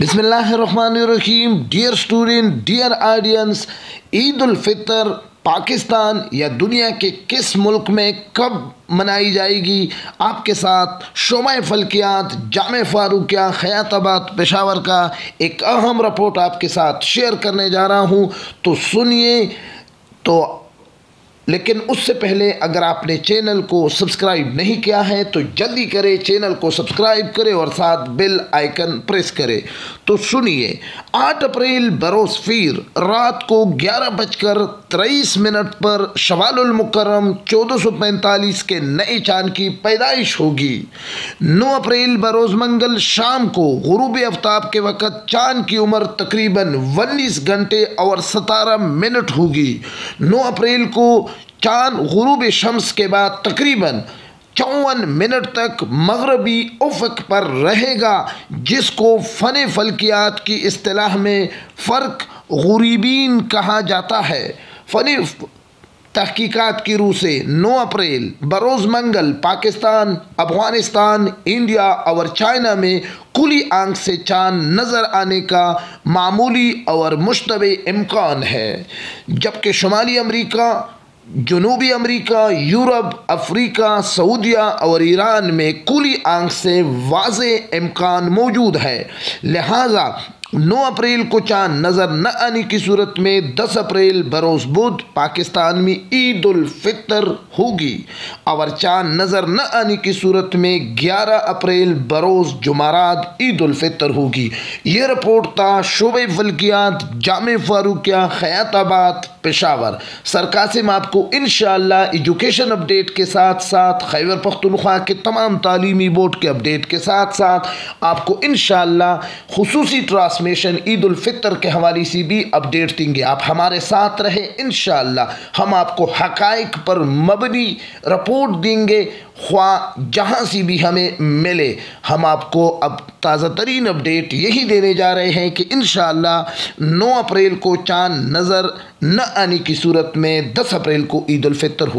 बिस्मिल्लाहिर्रहमानिर्रहीम। Dear student dear audience Eid Fitr Pakistan या दुनिया के किस मुल्क में कब मनाई जाएगी? आपके साथ शोमा फल्कियात, जाम फ़ारूकिया ख़याताबाद पेशावर का एक अहम रिपोर्ट आपके साथ शेयर करने जा रहा हूँ। तो सुनिए तो लेकिन उससे पहले अगर आपने चैनल को सब्सक्राइब नहीं किया है तो जल्दी करें, चैनल को सब्सक्राइब करें और साथ बेल आइकन प्रेस करें। तो सुनिए 8 अप्रैल बरोस फिर रात को ग्यारह बजकर तेईस मिनट पर शवाल मुकर्रम पैंतालीस के नए चाँद की पैदाइश होगी। 9 अप्रैल बरोज़ मंगल शाम को गुरूब आफ्ताब के वक़्त चाँद की उम्र तकरीबन उन्नीस घंटे और सतारह मिनट होगी। 9 अप्रैल को चाँद गुरूब शम्स के बाद तकरीबन चौवन मिनट तक मगरबी उफ़क पर रहेगा, जिसको फ़न फल्कियात की असलाह में फ़र्क गुरीबीन कहा जाता है। फ़न तहकीकात की रूह से 9 अप्रैल, बरोज़ मंगल, पाकिस्तान, अफ़गानिस्तान, इंडिया और चाइना में खुली आँख से चाँद नज़र आने का मामूली और मुशतब इम्कान है। जबकि शुमाली अमरीका जनूबी अमेरिका, यूरोप, अफ्रीका, सऊदिया और ईरान में कुली आँख से वाज इम्कान मौजूद है। लिहाजा 9 अप्रैल को चाँद नज़र न आने की सूरत में 10 अप्रैल बरोज़ बुध पाकिस्तान में ईद उल फितर होगी। और चाँद नज़र न आने की सूरत में 11 अप्रैल बरोज़ जुमारात ईद उल फितर होगी। ये रिपोर्ट था शोब फल्कियात जाम फ़ारूकिया, ख़याताबाद पेशावर। सरकासिम आपको इन एजुकेशन अपडेट के साथ साथ खैबर पख्तनख्वा के तमाम तालीमी बोर्ड के अपडेट के साथ साथ आपको इन खसूसी ट्रांस ट्रांसमिशन ईद उल फितर के हवाले से भी अपडेट देंगे। आप हमारे साथ रहें इन हम आपको हक पर मबनी रिपोर्ट देंगे ख्वा, जहाँ सी भी हमें मिले, हम आपको अब ताज़ा तरीन अपडेट यही देने जा रहे हैं कि इन 9 अप्रैल को चाँद नज़र न आने की सूरत में 10 अप्रैल को ईद हो।